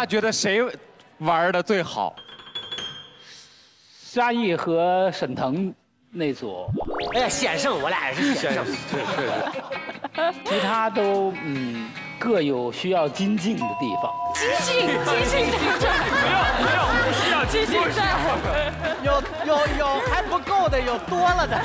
他觉得谁玩的最好？沙溢和沈腾那组。哎呀，险胜，我俩也是险胜。其他都嗯各有需要精进的地方。精进，精进，精进。没有没有，不需要精进。有有有还不够的，有多了的。